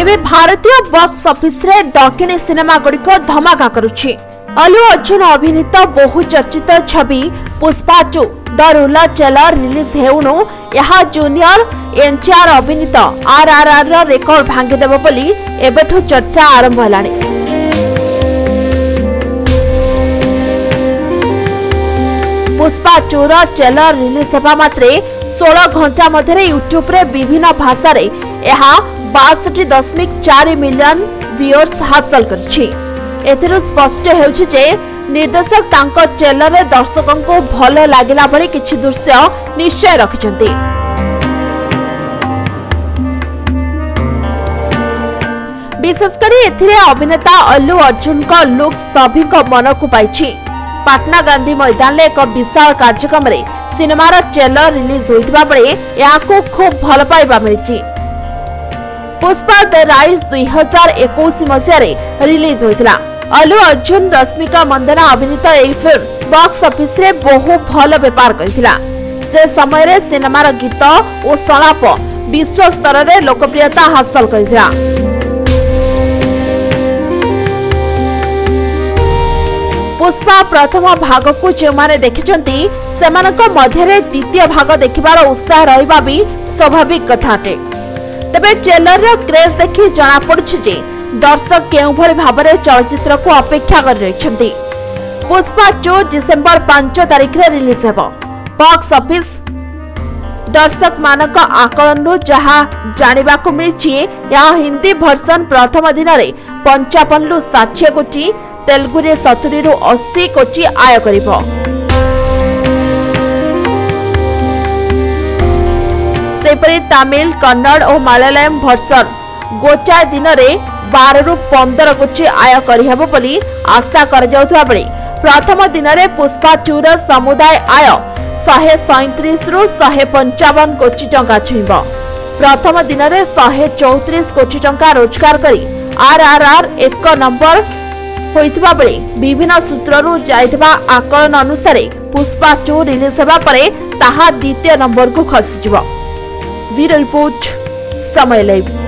ଏବେ ଭାରତୀୟ ବକ୍ସ ଅଫିସରେ ଦକ୍ଷିଣୀ ସିନେମାଗୁଡ଼ିକ ଧମାକା କରୁଛି ଅଲ୍ଲୁ ଅର୍ଜୁନ ଅଭିନୀତ ବହୁ ଚର୍ଚ୍ଚିତ ଛବି Pushpa two the ruler trailer release ହେଉଣୁ ଏହା ଜୁନିୟର ଏନ୍ଟିଆର୍ ଅଭିନୀତ ଆର୍ଆର୍ଆର୍ର ରେକର୍ଡ ଭାଙ୍ଗିଦେବ ବୋଲି ଏବେଠୁ ଚର୍ଚ୍ଚା ଆରମ୍ଭ ହେଲାଣି ପୁଷ୍ପା ଟୁର ଟ୍ରେଲର ରିଲିଜ୍ ହେବା ମାତ୍ରେ ଷୋହଳ ଘଣ୍ଟା ମଧ୍ୟରେ ୟୁଟ୍ୟୁବ୍ରେ ବିଭିନ୍ନ ଭାଷାରେ ଏହା ବାଷଠି ଦଶମିକ ଚାରି ମିଲିୟନ ଭିଓର୍ସ ହାସଲ କରିଛି ଏଥିରୁ ସ୍ପଷ୍ଟ ହେଉଛି ଯେ ନିର୍ଦ୍ଦେଶକ ତାଙ୍କ ଟ୍ରେଲରରେ ଦର୍ଶକଙ୍କୁ ଭଲ ଲାଗିଲା ଭଳି କିଛି ଦୃଶ୍ୟ ନିଶ୍ଚୟ ରଖିଛନ୍ତି ବିଶେଷ କରି ଏଥିରେ ଅଭିନେତା ଅଲ୍ଲୁ ଅର୍ଜୁନଙ୍କ ଲୁକ୍ ସଭିଙ୍କ ମନକୁ ପାଇଛି ପାଟନା ଗାନ୍ଧୀ ମୈଦାନରେ ଏକ ବିଶାଳ କାର୍ଯ୍ୟକ୍ରମରେ ସିନେମାର ଟ୍ରେଲର ରିଲିଜ୍ ହୋଇଥିବା ବେଳେ ଏହାକୁ ଖୁବ୍ ଭଲ ପାଇବା ମିଳିଛି पुष्पा द रईज दुई हजार एक रिलीज होता अल्लू अर्जुन रश्मिका मंदना अभिनीत एक फिल्म बक्स अफिस बहु भल व्यापार कर समय सिनेमार गीत और सलाप विश्व स्तर से लोकप्रियता हासिल कर पुष्पा प्रथम भाग को जो देखी से द्वितीय भाग देखार उत्साह रही स्वाभाविक कथ अटे ତେବେ ଟ୍ରେଲରର କ୍ରେଜ୍ ଦେଖି ଜଣାପଡ଼ୁଛି ଯେ ଦର୍ଶକ କେଉଁଭଳି ଭାବରେ ଚଳଚ୍ଚିତ୍ରକୁ ଅପେକ୍ଷା କରି ରହିଛନ୍ତି ପୁଷ୍ପା ଟୁ ଡିସେମ୍ବର ପାଞ୍ଚ ତାରିଖରେ ରିଲିଜ୍ ହେବ ବକ୍ସ ଅଫିସ୍ ଦର୍ଶକମାନଙ୍କ ଆକଳନରୁ ଯାହା ଜାଣିବାକୁ ମିଳିଛି ଏହା ହିନ୍ଦୀ ଭର୍ସନ ପ୍ରଥମ ଦିନରେ ପଞ୍ଚାବନରୁ ଷାଠିଏ କୋଟି ତେଲୁଗୁରେ ସତୁରିରୁ ଅଶୀ କୋଟି ଆୟ କରିବ त्यहीपरि ताम कन्नड र मालालयम भर्सन गोचा दिन बारु पन्ध्र कटि आय गरिहुरी आशा बेला प्रथम दिन पुष्पा टु र समुदाय आय शे सैतिस शे पचाउन कोटि टा छुइब प्रथम दिन शे चौतिस को टा रोजगार गरि आरआरआर एक नम्बर बेला विभिन्न सूत्रहरू जकलन अनुसार पुष्पा टु रिज हुहा द्वितीय नम्बरको खसि બ્યુરો રિપોર્ટ સમય લાઈવ